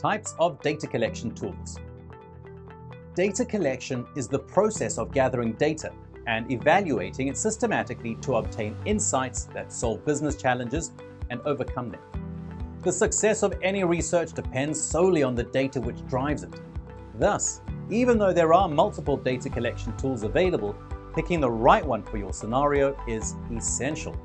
Types of data collection tools. Data collection is the process of gathering data and evaluating it systematically to obtain insights that solve business challenges and overcome them. The success of any research depends solely on the data which drives it. Thus, even though there are multiple data collection tools available, picking the right one for your scenario is essential.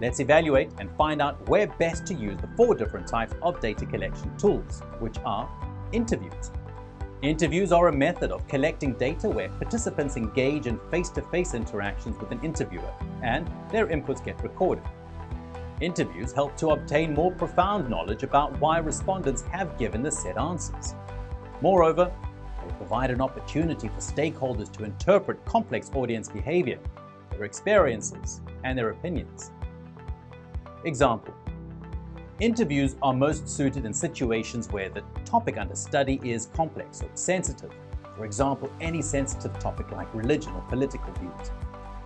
Let's evaluate and find out where best to use the four different types of data collection tools, which are interviews. Interviews are a method of collecting data where participants engage in face-to-face -face interactions with an interviewer and their inputs get recorded. Interviews help to obtain more profound knowledge about why respondents have given the said answers. Moreover, they provide an opportunity for stakeholders to interpret complex audience behavior, their experiences, and their opinions. Example. Interviews are most suited in situations where the topic under study is complex or sensitive. For example, any sensitive topic like religion or political views.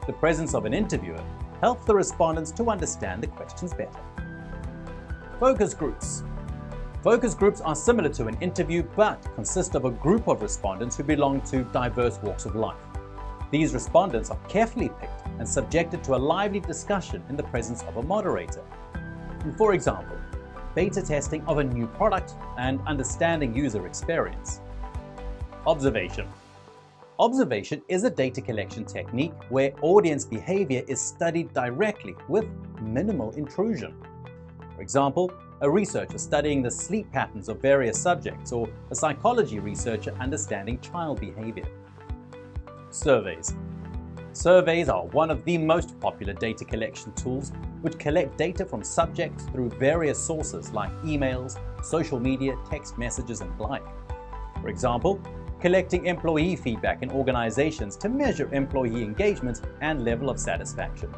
The presence of an interviewer helps the respondents to understand the questions better. Focus groups. Focus groups are similar to an interview but consist of a group of respondents who belong to diverse walks of life. These respondents are carefully picked and subjected to a lively discussion in the presence of a moderator. For example, beta testing of a new product and understanding user experience. Observation. Observation is a data collection technique where audience behavior is studied directly with minimal intrusion. For example, a researcher studying the sleep patterns of various subjects or a psychology researcher understanding child behavior. Surveys. Surveys are one of the most popular data collection tools which collect data from subjects through various sources like emails, social media, text messages, and like. For example, collecting employee feedback in organizations to measure employee engagement and level of satisfaction.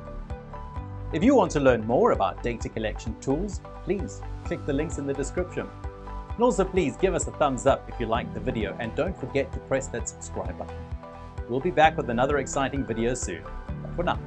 If you want to learn more about data collection tools, please click the links in the description. And also please give us a thumbs up if you liked the video and don't forget to press that subscribe button. We'll be back with another exciting video soon. For now,